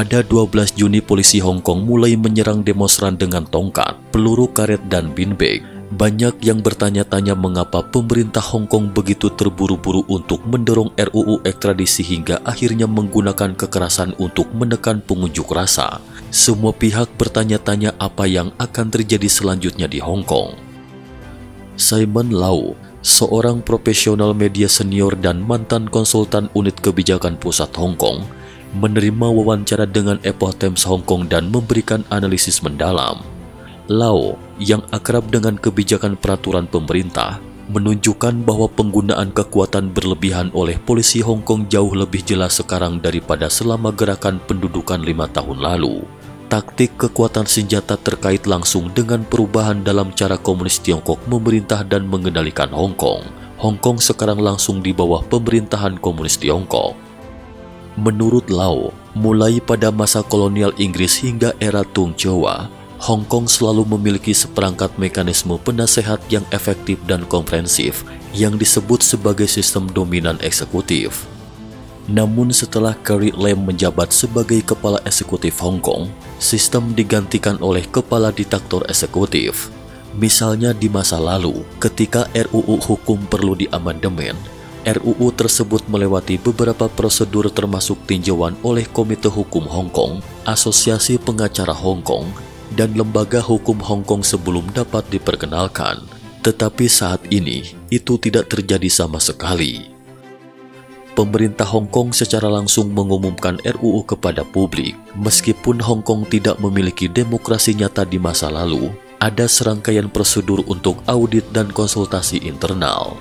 Pada 12 Juni polisi Hong Kong mulai menyerang demonstran dengan tongkat, peluru karet dan beanbag. Banyak yang bertanya-tanya mengapa pemerintah Hong Kong begitu terburu-buru untuk mendorong RUU ekstradisi hingga akhirnya menggunakan kekerasan untuk menekan pengunjuk rasa. Semua pihak bertanya-tanya apa yang akan terjadi selanjutnya di Hong Kong. Simon Lau, seorang profesional media senior dan mantan konsultan unit kebijakan pusat Hong Kong, menerima wawancara dengan Epoch Times Hong Kong dan memberikan analisis mendalam. Lau, yang akrab dengan kebijakan peraturan pemerintah, menunjukkan bahwa penggunaan kekuatan berlebihan oleh polisi Hong Kong jauh lebih jelas sekarang daripada selama gerakan pendudukan lima tahun lalu. Taktik kekuatan senjata terkait langsung dengan perubahan dalam cara komunis Tiongkok memerintah dan mengendalikan Hong Kong. Hong Kong sekarang langsung di bawah pemerintahan komunis Tiongkok. Menurut Lau, mulai pada masa kolonial Inggris hingga era Tung Jawa, Hong Kong selalu memiliki seperangkat mekanisme penasehat yang efektif dan komprehensif yang disebut sebagai sistem dominan eksekutif. Namun setelah Carrie Lam menjabat sebagai kepala eksekutif Hong Kong, sistem digantikan oleh kepala diktator eksekutif. Misalnya di masa lalu, ketika RUU hukum perlu diamandemen, RUU tersebut melewati beberapa prosedur termasuk tinjauan oleh Komite Hukum Hong Kong, Asosiasi Pengacara Hong Kong, dan Lembaga Hukum Hong Kong sebelum dapat diperkenalkan. Tetapi saat ini, itu tidak terjadi sama sekali. Pemerintah Hong Kong secara langsung mengumumkan RUU kepada publik. Meskipun Hong Kong tidak memiliki demokrasi nyata di masa lalu, ada serangkaian prosedur untuk audit dan konsultasi internal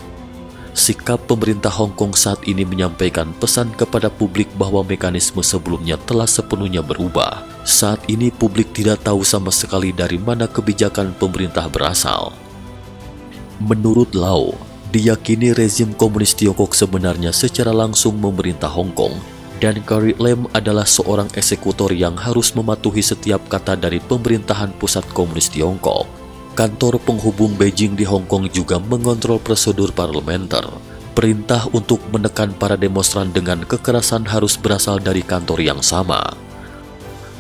sikap pemerintah Hong Kong saat ini menyampaikan pesan kepada publik bahwa mekanisme sebelumnya telah sepenuhnya berubah. Saat ini publik tidak tahu sama sekali dari mana kebijakan pemerintah berasal. Menurut Lau, diyakini rezim komunis Tiongkok sebenarnya secara langsung memerintah Hong Kong dan Carrie Lam adalah seorang eksekutor yang harus mematuhi setiap kata dari pemerintahan pusat komunis Tiongkok kantor penghubung Beijing di Hong Kong juga mengontrol prosedur parlementer. Perintah untuk menekan para demonstran dengan kekerasan harus berasal dari kantor yang sama.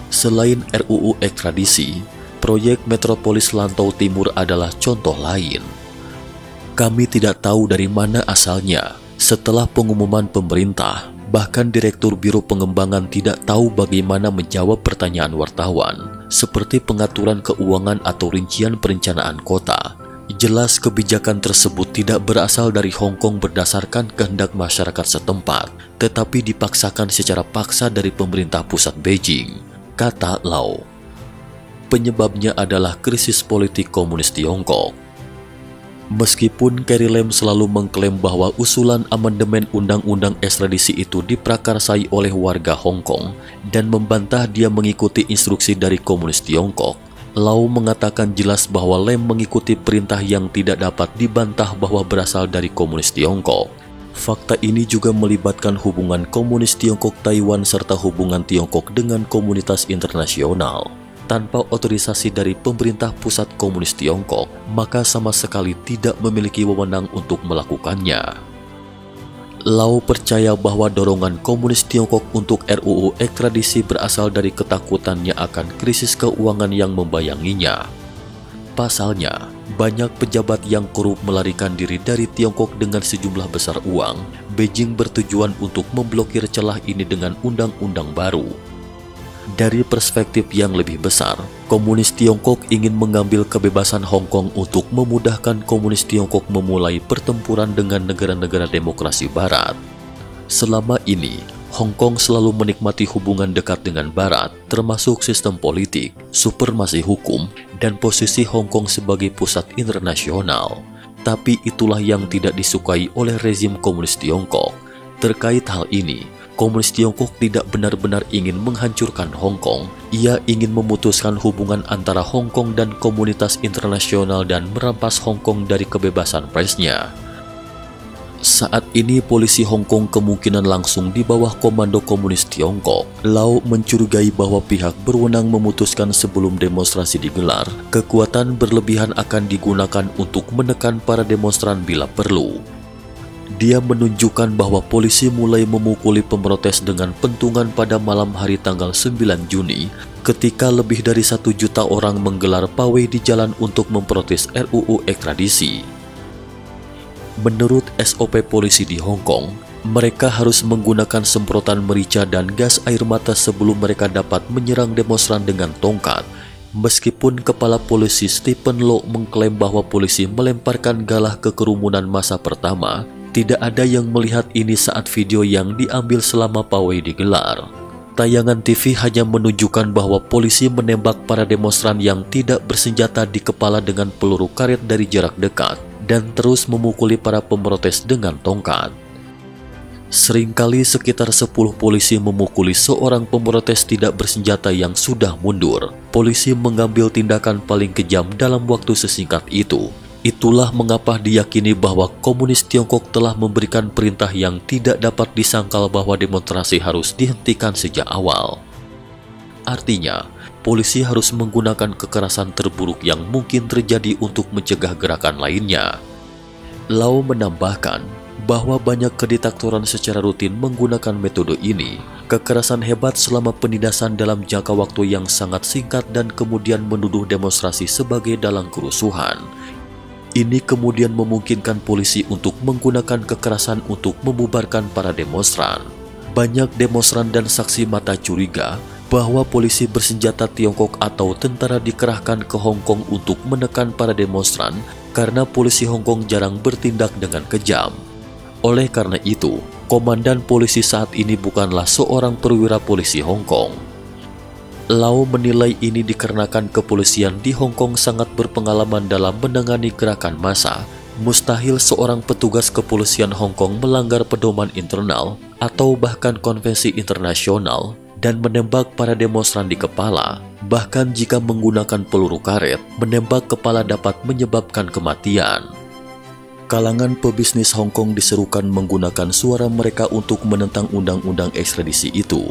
Selain RUU ekstradisi, proyek Metropolis Lantau Timur adalah contoh lain. Kami tidak tahu dari mana asalnya. Setelah pengumuman pemerintah, bahkan Direktur Biro Pengembangan tidak tahu bagaimana menjawab pertanyaan wartawan seperti pengaturan keuangan atau rincian perencanaan kota. Jelas kebijakan tersebut tidak berasal dari Hong Kong berdasarkan kehendak masyarakat setempat, tetapi dipaksakan secara paksa dari pemerintah pusat Beijing, kata Lau. Penyebabnya adalah krisis politik komunis Tiongkok Meskipun Carrie Lam selalu mengklaim bahwa usulan amandemen undang-undang ekstradisi itu diprakarsai oleh warga Hong Kong dan membantah dia mengikuti instruksi dari komunis Tiongkok, Lau mengatakan jelas bahwa Lam mengikuti perintah yang tidak dapat dibantah bahwa berasal dari komunis Tiongkok. Fakta ini juga melibatkan hubungan komunis Tiongkok Taiwan serta hubungan Tiongkok dengan komunitas internasional tanpa otorisasi dari pemerintah pusat komunis Tiongkok, maka sama sekali tidak memiliki wewenang untuk melakukannya. Lau percaya bahwa dorongan komunis Tiongkok untuk RUU ekstradisi berasal dari ketakutannya akan krisis keuangan yang membayanginya. Pasalnya, banyak pejabat yang korup melarikan diri dari Tiongkok dengan sejumlah besar uang. Beijing bertujuan untuk memblokir celah ini dengan undang-undang baru dari perspektif yang lebih besar, komunis Tiongkok ingin mengambil kebebasan Hong Kong untuk memudahkan komunis Tiongkok memulai pertempuran dengan negara-negara demokrasi barat. Selama ini, Hong Kong selalu menikmati hubungan dekat dengan barat, termasuk sistem politik, supremasi hukum, dan posisi Hong Kong sebagai pusat internasional. Tapi itulah yang tidak disukai oleh rezim komunis Tiongkok. Terkait hal ini, komunis Tiongkok tidak benar-benar ingin menghancurkan Hong Kong. Ia ingin memutuskan hubungan antara Hong Kong dan komunitas internasional dan merampas Hong Kong dari kebebasan persnya. Saat ini polisi Hong Kong kemungkinan langsung di bawah komando komunis Tiongkok. Lau mencurigai bahwa pihak berwenang memutuskan sebelum demonstrasi digelar, kekuatan berlebihan akan digunakan untuk menekan para demonstran bila perlu. Dia menunjukkan bahwa polisi mulai memukuli pemrotes dengan pentungan pada malam hari tanggal 9 Juni ketika lebih dari satu juta orang menggelar pawai di jalan untuk memprotes RUU ekstradisi. Menurut SOP polisi di Hong Kong, mereka harus menggunakan semprotan merica dan gas air mata sebelum mereka dapat menyerang demonstran dengan tongkat. Meskipun kepala polisi Stephen Law mengklaim bahwa polisi melemparkan galah ke kerumunan masa pertama, tidak ada yang melihat ini saat video yang diambil selama pawai digelar. Tayangan TV hanya menunjukkan bahwa polisi menembak para demonstran yang tidak bersenjata di kepala dengan peluru karet dari jarak dekat dan terus memukuli para pemrotes dengan tongkat. Seringkali sekitar 10 polisi memukuli seorang pemrotes tidak bersenjata yang sudah mundur. Polisi mengambil tindakan paling kejam dalam waktu sesingkat itu, Itulah mengapa diyakini bahwa komunis Tiongkok telah memberikan perintah yang tidak dapat disangkal bahwa demonstrasi harus dihentikan sejak awal. Artinya, polisi harus menggunakan kekerasan terburuk yang mungkin terjadi untuk mencegah gerakan lainnya. Lau menambahkan bahwa banyak kediktatoran secara rutin menggunakan metode ini, kekerasan hebat selama penindasan dalam jangka waktu yang sangat singkat dan kemudian menuduh demonstrasi sebagai dalang kerusuhan, ini kemudian memungkinkan polisi untuk menggunakan kekerasan untuk membubarkan para demonstran. Banyak demonstran dan saksi mata curiga bahwa polisi bersenjata Tiongkok atau tentara dikerahkan ke Hong Kong untuk menekan para demonstran karena polisi Hong Kong jarang bertindak dengan kejam. Oleh karena itu, komandan polisi saat ini bukanlah seorang perwira polisi Hong Kong, Lau menilai ini dikarenakan kepolisian di Hong Kong sangat berpengalaman dalam menangani gerakan massa. Mustahil seorang petugas kepolisian Hong Kong melanggar pedoman internal atau bahkan konvensi internasional dan menembak para demonstran di kepala. Bahkan jika menggunakan peluru karet, menembak kepala dapat menyebabkan kematian. Kalangan pebisnis Hong Kong diserukan menggunakan suara mereka untuk menentang undang-undang ekstradisi itu.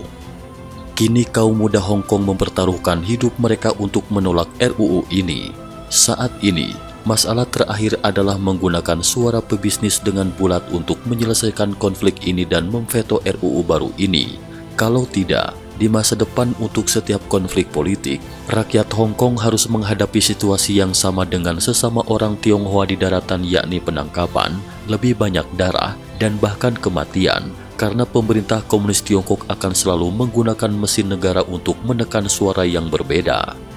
Kini kaum muda Hong Kong mempertaruhkan hidup mereka untuk menolak RUU ini. Saat ini, masalah terakhir adalah menggunakan suara pebisnis dengan bulat untuk menyelesaikan konflik ini dan memveto RUU baru ini. Kalau tidak, di masa depan untuk setiap konflik politik, rakyat Hong Kong harus menghadapi situasi yang sama dengan sesama orang Tionghoa di daratan yakni penangkapan, lebih banyak darah, dan bahkan kematian karena pemerintah komunis Tiongkok akan selalu menggunakan mesin negara untuk menekan suara yang berbeda.